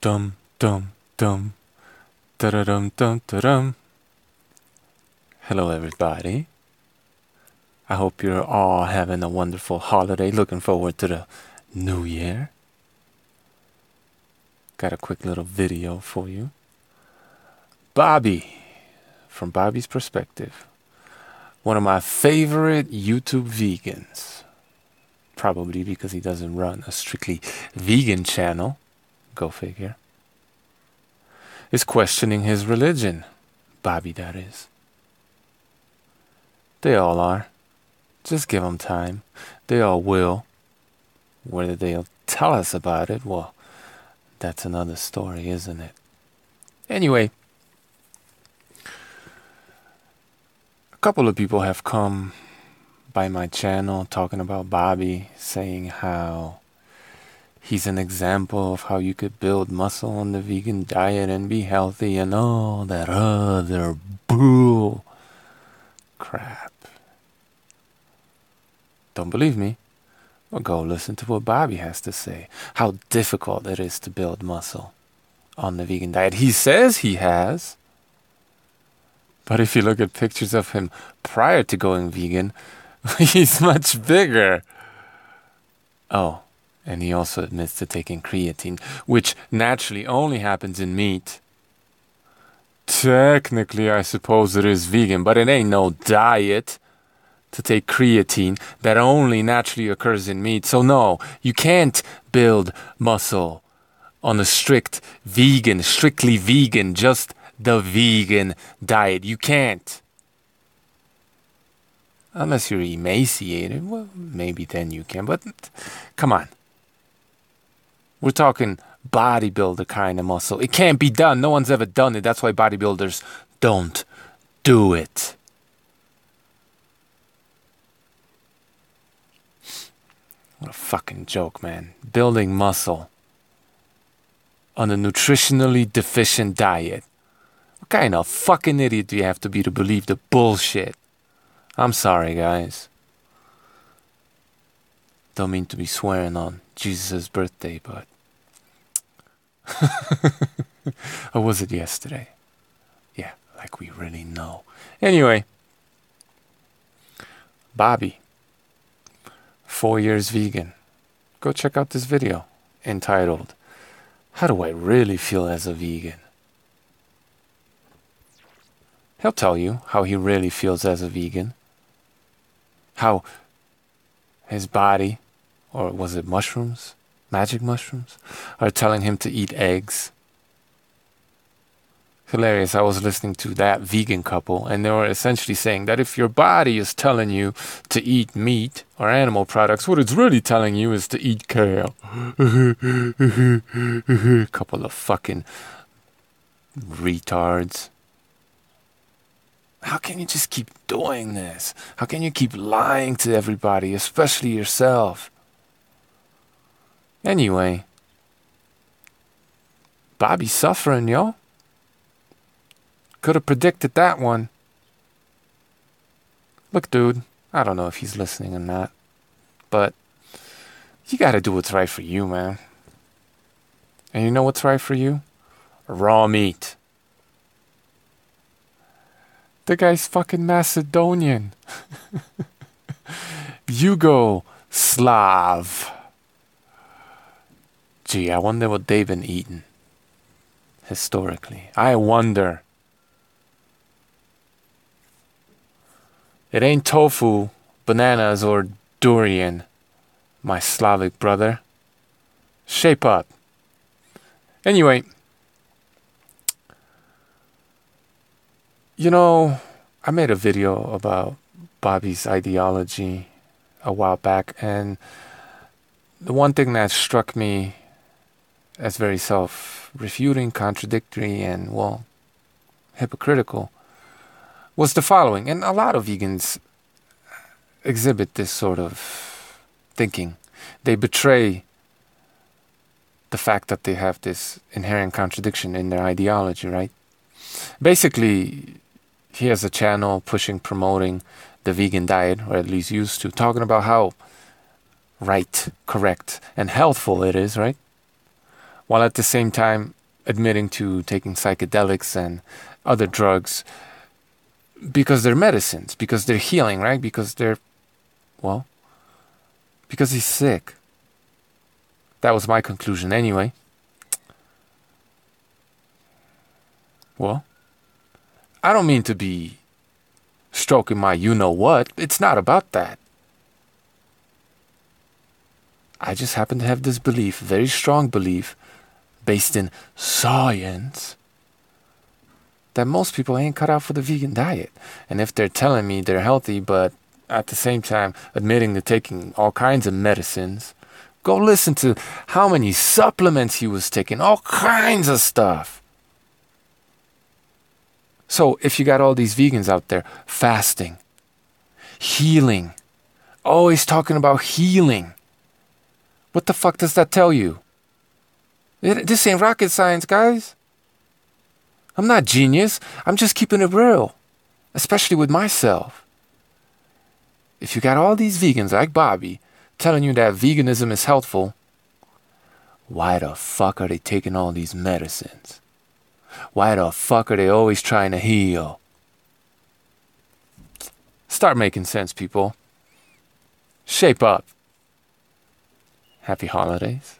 dum dum dum da da dum dum da dum. Hello, everybody. I hope you're all having a wonderful holiday. Looking forward to the new year. Got a quick little video for you. Bobby, from Bobby's perspective, one of my favorite YouTube vegans. Probably because he doesn't run a strictly vegan channel. Go figure. Is questioning his religion. Bobby, that is. They all are. Just give them time. They all will. Whether they'll tell us about it, well, that's another story, isn't it? Anyway, a couple of people have come by my channel talking about Bobby, saying how he's an example of how you could build muscle on the vegan diet and be healthy and all that other bull crap. Don't believe me? Well, go listen to what Bobby has to say. How difficult it is to build muscle on the vegan diet. He says he has. But if you look at pictures of him prior to going vegan, he's much bigger. Oh, and he also admits to taking creatine, which naturally only happens in meat. Technically, I suppose it is vegan, but it ain't no diet to take creatine that only naturally occurs in meat. So, no, you can't build muscle on a strict vegan, strictly vegan, just the vegan diet. You can't. Unless you're emaciated, well, maybe then you can. But come on. We're talking bodybuilder kind of muscle. It can't be done. No one's ever done it. That's why bodybuilders don't do it. What a fucking joke, man. Building muscle on a nutritionally deficient diet. What kind of fucking idiot do you have to be to believe the bullshit? I'm sorry, guys. Don't mean to be swearing on Jesus' birthday, but. or was it yesterday? Yeah, like we really know. Anyway, Bobby, four years vegan. Go check out this video entitled, How Do I Really Feel as a Vegan? He'll tell you how he really feels as a vegan how his body, or was it mushrooms, magic mushrooms, are telling him to eat eggs. Hilarious. I was listening to that vegan couple, and they were essentially saying that if your body is telling you to eat meat or animal products, what it's really telling you is to eat kale. couple of fucking retards. How can you just keep doing this? How can you keep lying to everybody, especially yourself? Anyway, Bobby's suffering, yo. Could have predicted that one. Look, dude, I don't know if he's listening or not, but you gotta do what's right for you, man. And you know what's right for you? Raw meat. The guy's fucking Macedonian. Yugo Slav. Gee, I wonder what they've been eating historically. I wonder. It ain't tofu, bananas, or durian, my Slavic brother. Shape up. Anyway. You know, I made a video about Bobby's ideology a while back, and the one thing that struck me as very self refuting, contradictory, and, well, hypocritical was the following. And a lot of vegans exhibit this sort of thinking. They betray the fact that they have this inherent contradiction in their ideology, right? Basically, he has a channel pushing, promoting the vegan diet, or at least used to, talking about how right, correct, and healthful it is, right? While at the same time admitting to taking psychedelics and other drugs because they're medicines, because they're healing, right? Because they're, well, because he's sick. That was my conclusion anyway. Well, I don't mean to be stroking my you know what. It's not about that. I just happen to have this belief, very strong belief, based in science, that most people ain't cut out for the vegan diet. And if they're telling me they're healthy, but at the same time admitting to taking all kinds of medicines, go listen to how many supplements he was taking, all kinds of stuff. So if you got all these vegans out there fasting, healing, always talking about healing, what the fuck does that tell you? This ain't rocket science, guys. I'm not genius. I'm just keeping it real, especially with myself. If you got all these vegans like Bobby telling you that veganism is healthful, why the fuck are they taking all these medicines? Why the fuck are they always trying to heal? Start making sense, people. Shape up. Happy holidays.